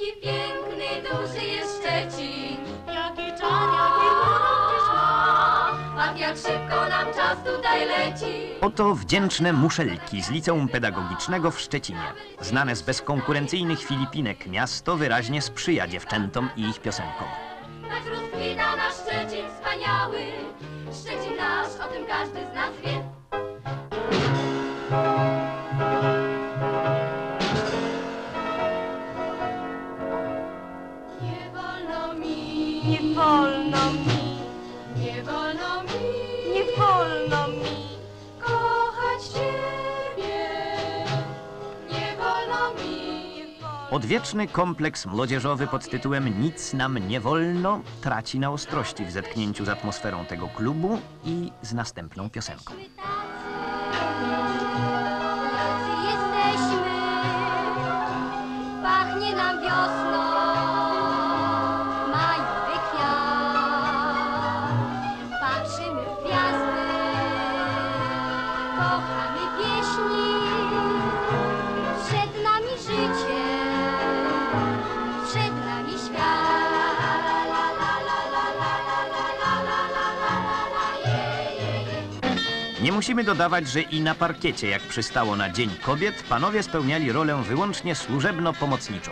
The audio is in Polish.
Jaki piękny, duży jest Szczecin. Jaki czar, jaki urok ma. Ach, jak szybko nam czas tutaj leci. Oto wdzięczne muszelki z Liceum Pedagogicznego w Szczecinie. Znane z bezkonkurencyjnych Filipinek miasto wyraźnie sprzyja dziewczętom i ich piosenkom. Tak rozkwita nasz Szczecin wspaniały. Szczecin nasz, o tym każdy z nas wie. Nie wolno mi, nie wolno mi, nie wolno mi. kochać Ciebie. Nie wolno mi. Odwieczny kompleks młodzieżowy pod tytułem Nic nam nie wolno traci na ostrości w zetknięciu z atmosferą tego klubu i z następną piosenką. Nie musimy dodawać, że i na parkiecie, jak przystało na Dzień Kobiet, panowie spełniali rolę wyłącznie służebno-pomocniczą.